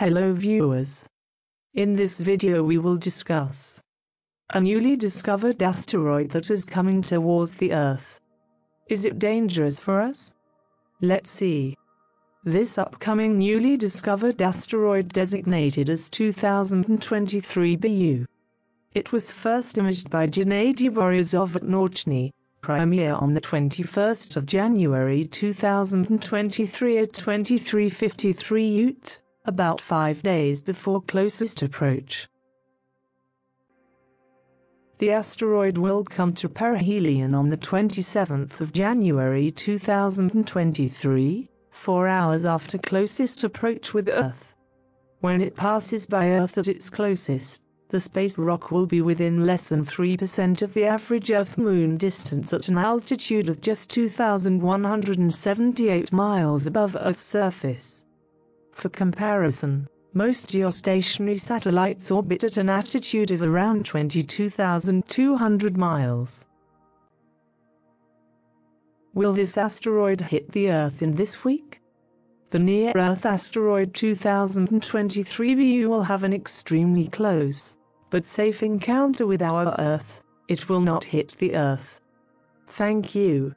Hello viewers. In this video we will discuss a newly discovered asteroid that is coming towards the Earth. Is it dangerous for us? Let's see. This upcoming newly discovered asteroid designated as 2023 BU. It was first imaged by Gennady Borisov at Nauchny, Crimea on the 21st of January 2023 at 2353 UT, about five days before closest approach. The asteroid will come to perihelion on the 27th of January 2023, four hours after closest approach with Earth. When it passes by Earth at its closest, the space rock will be within less than 3% of the average Earth-Moon distance at an altitude of just 2,178 miles above Earth's surface. For comparison, most geostationary satellites orbit at an altitude of around 22,200 miles. Will this asteroid hit the Earth in this week? The near-Earth asteroid 2023 BU will have an extremely close, but safe encounter with our Earth. It will not hit the Earth. Thank you.